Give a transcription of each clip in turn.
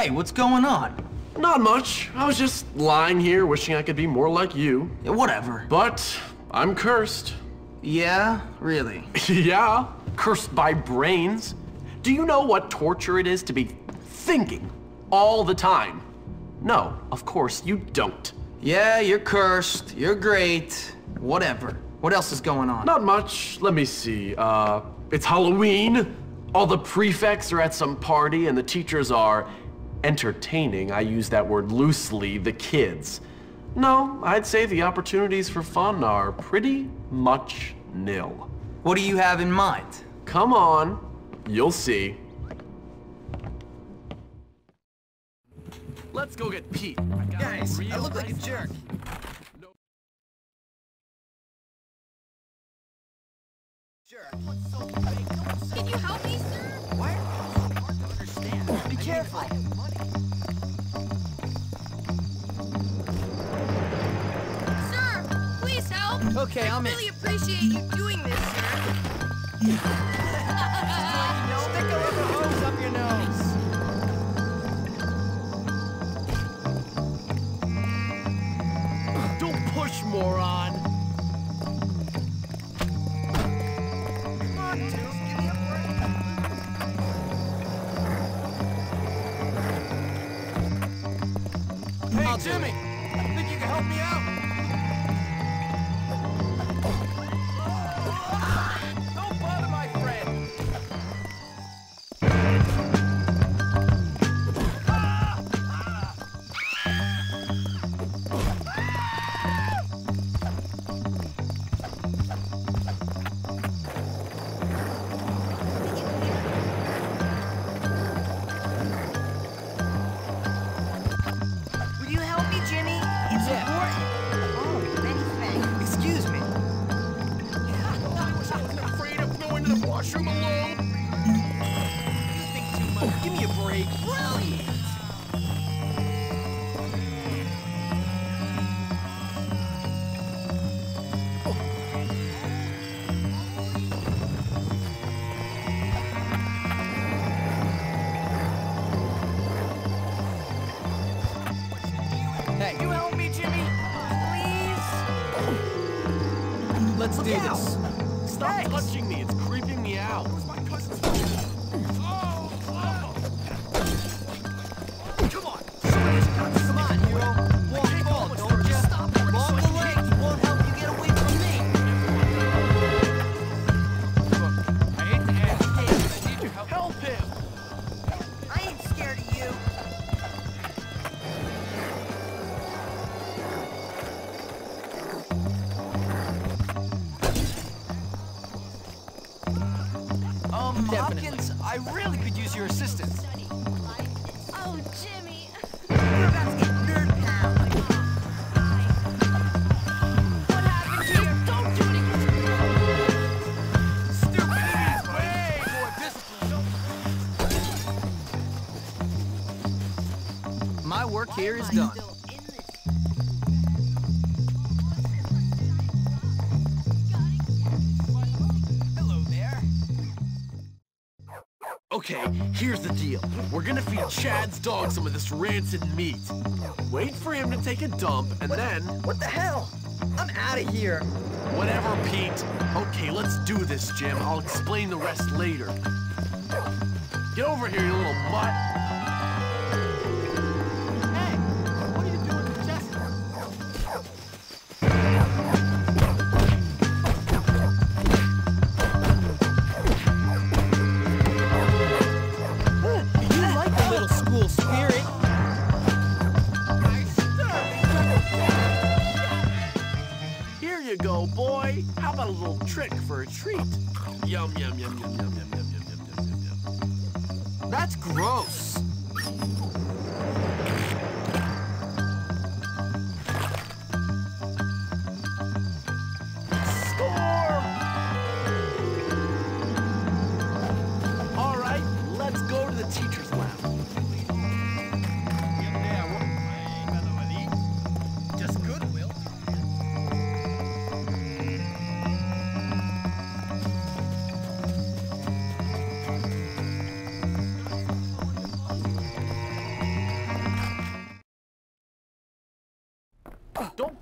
Hey, what's going on? Not much. I was just lying here wishing I could be more like you. Yeah, whatever. But I'm cursed. Yeah, really? yeah, cursed by brains. Do you know what torture it is to be thinking all the time? No, of course you don't. Yeah, you're cursed. You're great. Whatever. What else is going on? Not much. Let me see. Uh, it's Halloween. All the prefects are at some party and the teachers are entertaining. I use that word loosely, the kids. No, I'd say the opportunities for fun are pretty much nil. What do you have in mind? Come on, you'll see. Let's go get Pete. I Guys, I look like a jerk. Jerk. Careful. Sir, please help. Okay, I'm I in. really appreciate you doing this, sir. Stick a rubber hose up your nose. Don't push, moron. Jimmy, think you can help me out? My work here is done. Here's the deal. We're gonna feed Chad's dog some of this rancid meat. Wait for him to take a dump, and then... What the hell? I'm out of here. Whatever, Pete. Okay, let's do this, Jim. I'll explain the rest later. Get over here, you little mutt. That's gross.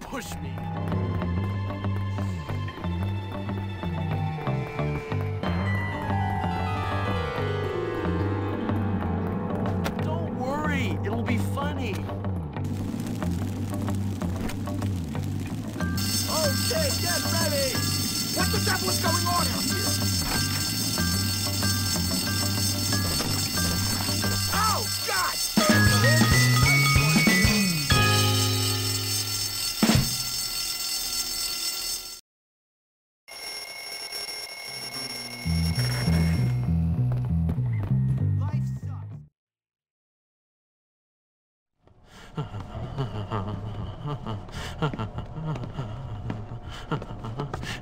Push me. Don't worry, it'll be funny. Okay, get ready! What the devil is going on out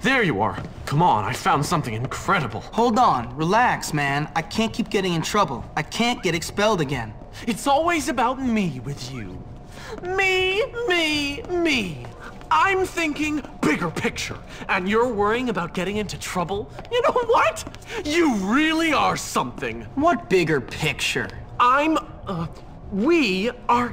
There you are. Come on, I found something incredible. Hold on, relax, man. I can't keep getting in trouble. I can't get expelled again. It's always about me with you. Me, me, me. I'm thinking bigger picture, and you're worrying about getting into trouble? You know what? You really are something. What bigger picture? I'm, uh, we are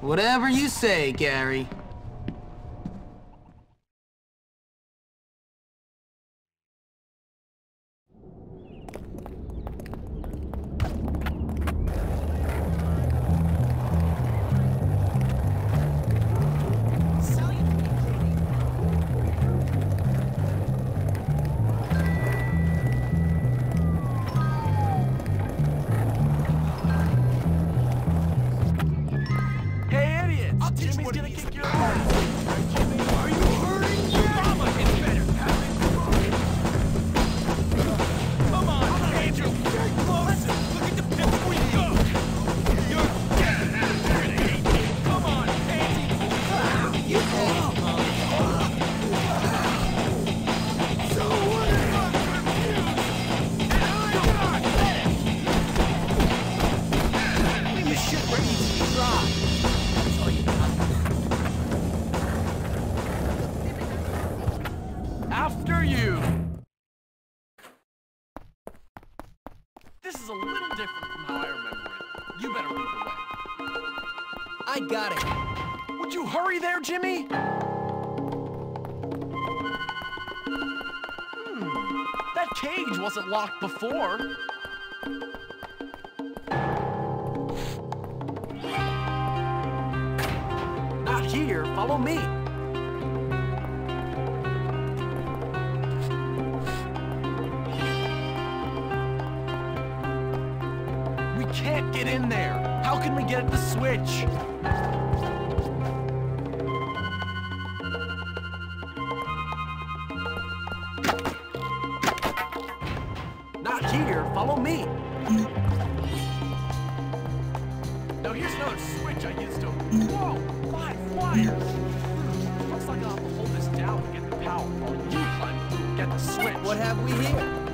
Whatever you say, Gary. I got it. Would you hurry there, Jimmy? Hmm. That cage wasn't locked before. Not here. Follow me. We can't get in there. How can we get the switch? Here. Follow me. Now here's another switch I used to. Whoa! Five wires. Looks like I'll have to hold this down to get the power, you climb get the switch. What have we here?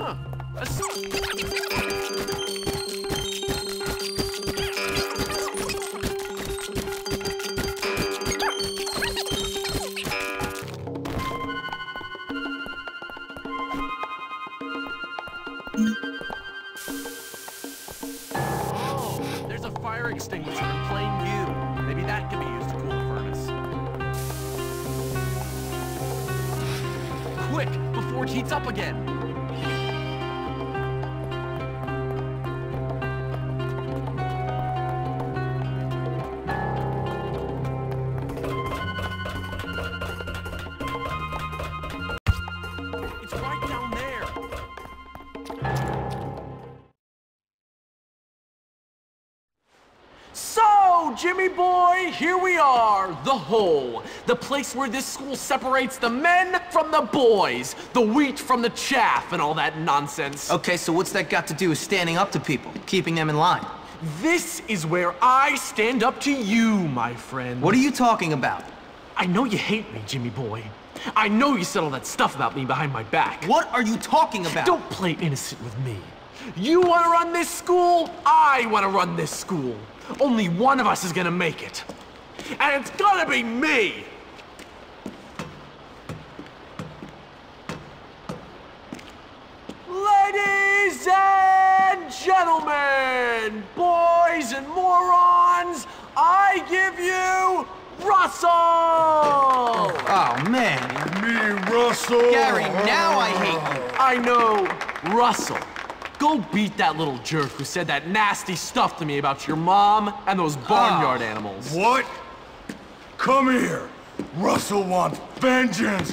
Huh. Jimmy boy, here we are, the hole. The place where this school separates the men from the boys, the wheat from the chaff, and all that nonsense. Okay, so what's that got to do with standing up to people, keeping them in line? This is where I stand up to you, my friend. What are you talking about? I know you hate me, Jimmy boy. I know you said all that stuff about me behind my back. What are you talking about? Don't play innocent with me. You want to run this school? I want to run this school. Only one of us is gonna make it. And it's gonna be me! Ladies and gentlemen, boys and morons, I give you Russell! Oh, man. Me, Russell. Gary, now I hate you. I know, Russell. Go beat that little jerk who said that nasty stuff to me about your mom and those barnyard ah, animals. What? Come here. Russell wants vengeance.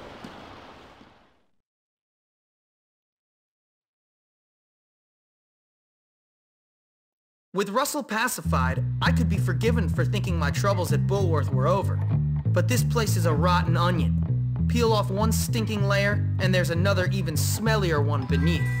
With Russell pacified, I could be forgiven for thinking my troubles at Bullworth were over. But this place is a rotten onion. Peel off one stinking layer, and there's another even smellier one beneath.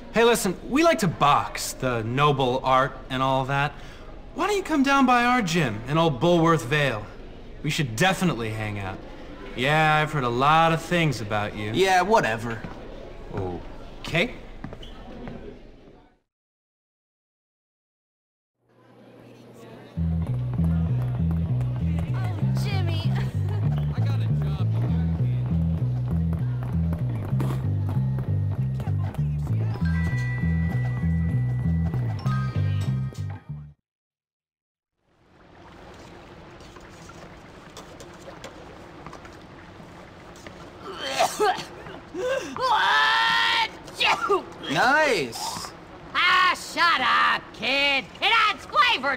Hey, listen, we like to box, the noble art and all that. Why don't you come down by our gym in old Bullworth Vale? We should definitely hang out. Yeah, I've heard a lot of things about you. Yeah, whatever. Okay?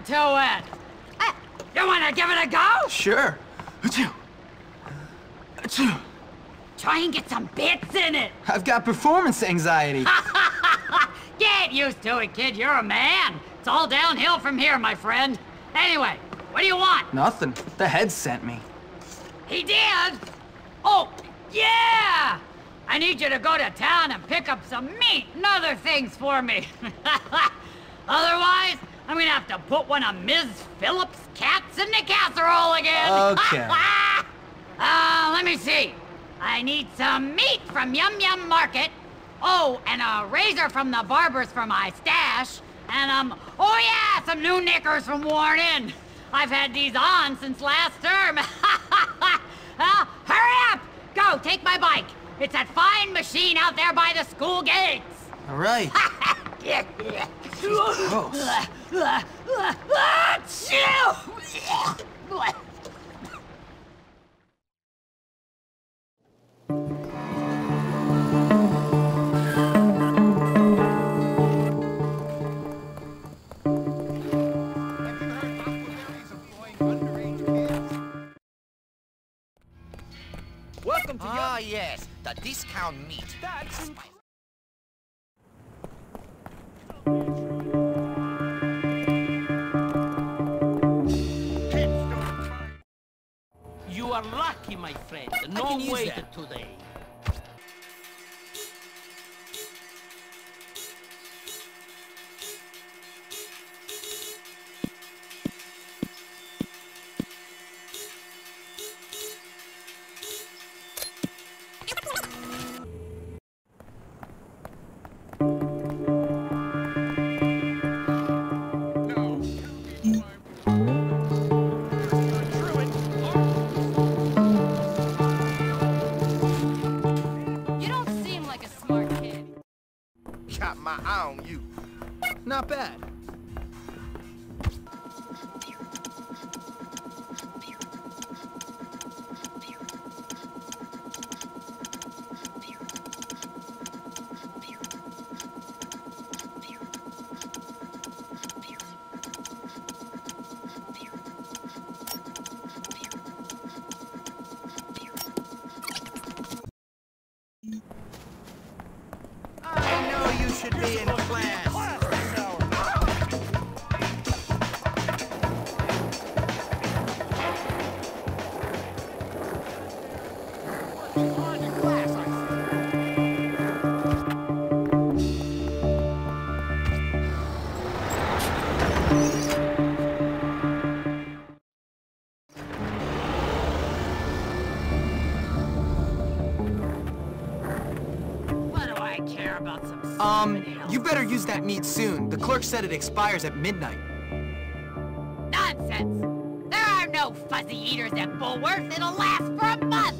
To it. Ah, you want to give it a go? Sure. Achoo. Achoo. Try and get some bits in it. I've got performance anxiety. Get used to it, kid. You're a man. It's all downhill from here, my friend. Anyway, what do you want? Nothing. The head sent me. He did? Oh, yeah! I need you to go to town and pick up some meat and other things for me. Otherwise, I'm gonna have to put one of Ms. Phillips' cats in the casserole again. Okay. uh, let me see. I need some meat from Yum Yum Market. Oh, and a razor from the barber's for my stash. And, um, oh yeah, some new knickers from Worn In. I've had these on since last term. uh, hurry up! Go, take my bike. It's that fine machine out there by the school gates. All right. Gross. Welcome to Ah, yes, the discount meat. Use wait should be in class. Care about some Um, you better use that meat soon. The clerk said it expires at midnight. Nonsense! There are no fuzzy eaters at Bullworth. It'll last for a month.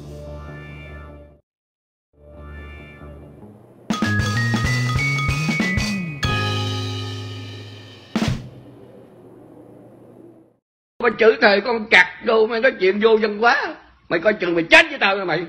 Có chữ thề con cặt đồ mày nói chuyện vô dân quá Mày coi chừng mày chết với tao nha mày